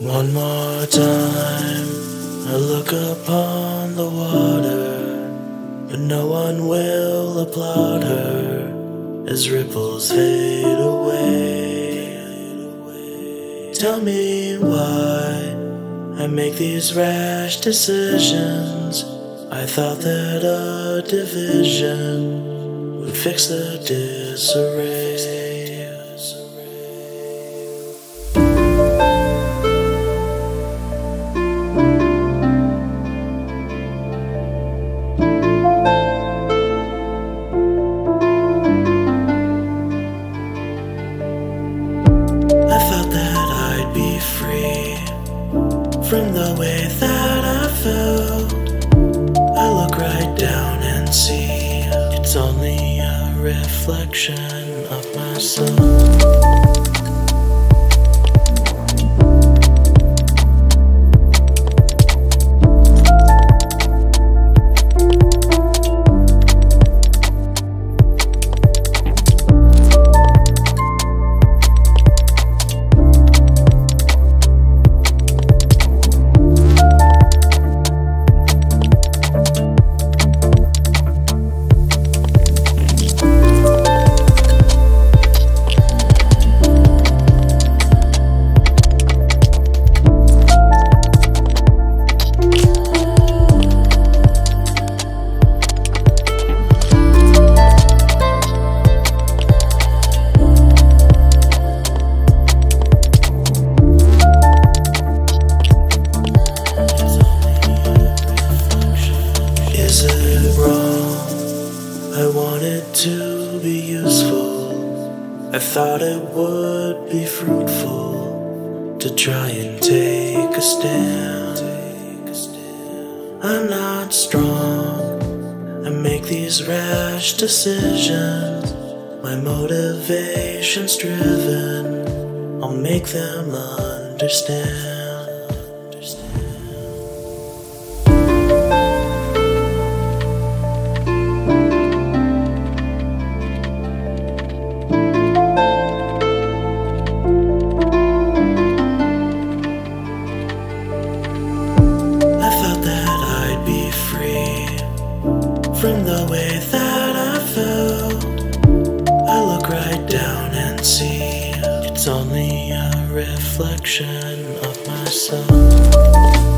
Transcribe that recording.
One more time, I look upon the water, but no one will applaud her as ripples fade away. Tell me why I make these rash decisions. I thought that a division would fix the disarray. That I felt. I look right down and see it's only a reflection of myself. It wrong? I wanted to be useful. I thought it would be fruitful to try and take a stand. I'm not strong. I make these rash decisions. My motivation's driven. I'll make them understand. From the way that I felt. I look right down and see it's only a reflection of myself.